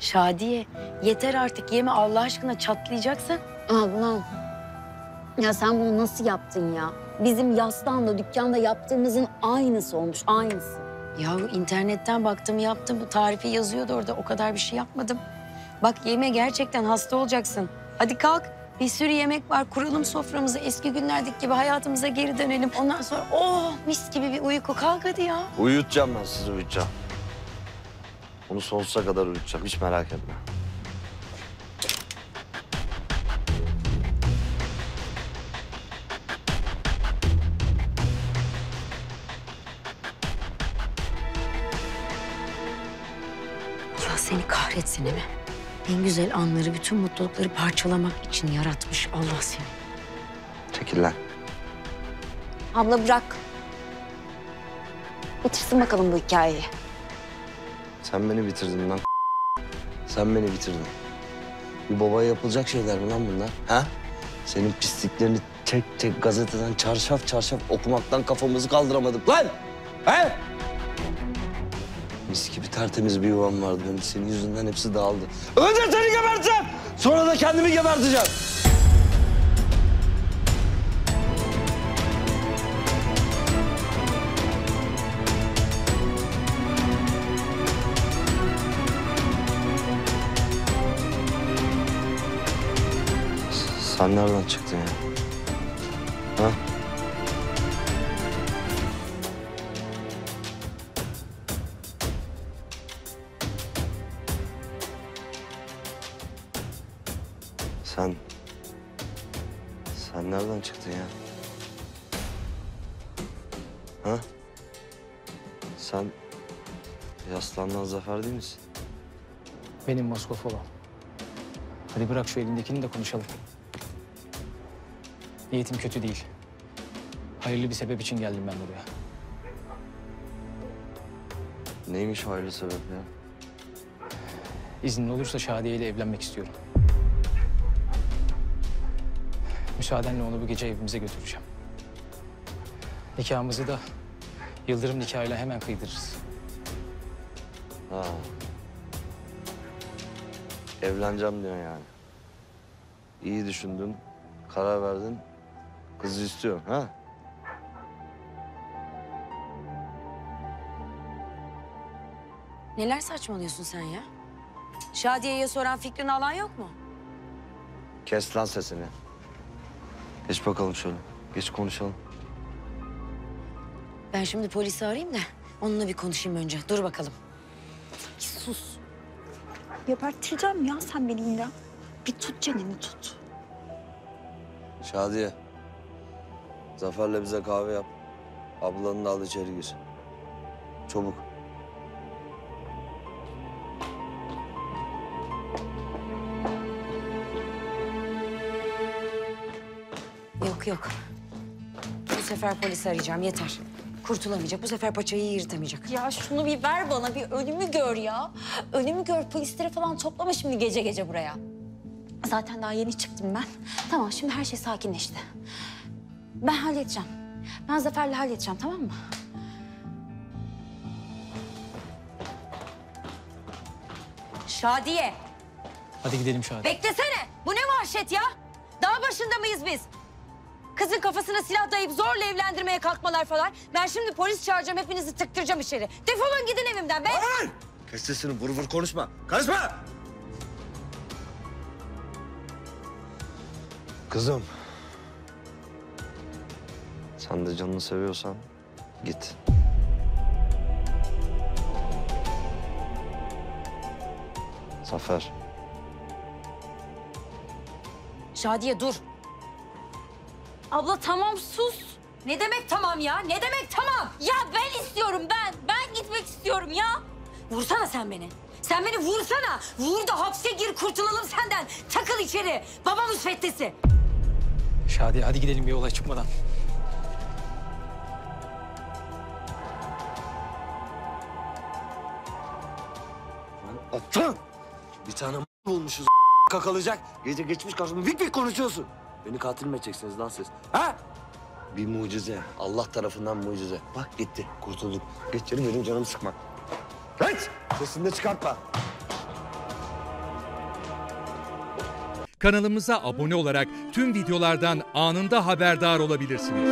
Şadiye yeter artık yeme Allah aşkına çatlayacaksın. Ablam. Ya sen bunu nasıl yaptın ya? Bizim Yaslan'la dükkanda yaptığımızın aynısı olmuş, aynısı. Ya internetten baktım yaptım bu tarifi yazıyordu orada o kadar bir şey yapmadım. Bak yeme gerçekten hasta olacaksın. Hadi kalk bir sürü yemek var kuralım soframızı eski günlerdeki gibi hayatımıza geri dönelim. Ondan sonra oh mis gibi bir uyku kalk hadi ya. Uyutacağım ben sizi uyutacağım. Onu sonsuza kadar uyutacağım hiç merak etme. Ya seni kahretsin mi? En güzel anları, bütün mutlulukları parçalamak için yaratmış Allah seni. Çekil lan. Abla bırak. Bitirsin bakalım bu hikayeyi. Sen beni bitirdin lan. Sen beni bitirdin. Bir babaya yapılacak şeyler mi lan bunlar? Ha? Senin pisliklerini tek tek gazeteden çarşaf çarşaf okumaktan kafamızı kaldıramadık lan. He? Mis gibi tertemiz bir yuvam vardı benim. Senin yüzünden hepsi dağıldı. Önce seni geberteceğim. Sonra da kendimi geberteceğim. Sen nereden çıktın ya? Ha? Sen... Sen nereden çıktın ya? Ha? Sen... Yaslandan Zafer değil misin? Benim Moskova olan. Hadi bırak şu elindekini de konuşalım. Niyetim kötü değil. Hayırlı bir sebep için geldim ben buraya. Neymiş hayırlı sebep ya? İznin olursa Şadiye ile evlenmek istiyorum. Müsaadenle onu bu gece evimize götüreceğim. Nikahımızı da Yıldırım nikahıyla hemen kıydırırız. Ha. Evleneceğim diyorsun yani. İyi düşündün, karar verdin. Kızı istiyorsun ha? Neler saçmalıyorsun sen ya? Şadiye'ye soran fikrini alan yok mu? Kes lan sesini. Geç bakalım şöyle. Geç konuşalım. Ben şimdi polisi arayayım da onunla bir konuşayım önce. Dur bakalım. Bir sus. Geberteceğim ya sen beni yine. Bir tut çeneni tut. Şadiye. Zafer'le bize kahve yap. Ablanı da al içeri gir. Çabuk. Yok yok. Bu sefer polisi arayacağım yeter. Kurtulamayacak. Bu sefer paçayı yırtamayacak. Ya şunu bir ver bana bir ölümü gör ya. Ölümü gör polisleri falan toplama şimdi gece gece buraya. Zaten daha yeni çıktım ben. Tamam şimdi her şey sakinleşti. Ben halledeceğim. Ben Zafer'le halledeceğim tamam mı? Şadiye Hadi gidelim Şadiye. beklesene. Bu ne vahşet ya? Dağ başında mıyız biz? Kızın kafasına silah dayayıp zorla evlendirmeye kalkmalar falan. Ben şimdi polis çağıracağım hepinizi tıktıracağım içeri. Defolun gidin evimden be. Kes sesini vur vur konuşma. Karışma! Kızım. Sen de canını seviyorsan git. Zafer. Şadiye dur. Abla tamam sus. Ne demek tamam ya? Ne demek tamam? Ya ben istiyorum ben. Ben gitmek istiyorum ya. Vursana sen beni. Sen beni vursana. Vur da hapse gir kurtulalım senden. Takıl içeri. Baba müsveddesi. Şadiye hadi gidelim bir olay çıkmadan. Aptal! Bir tane bulmuşuz kakalacak. Gece geçmiş karşımda vik vik konuşuyorsun. Beni katil mi edeceksiniz lan siz? Ha? Bir mucize. Allah tarafından mucize. Bak gitti. Kurtulduk. Geç yeri benim canımı sıkma. Geç! Sesini de çıkartma. Kanalımıza abone olarak tüm videolardan anında haberdar olabilirsiniz.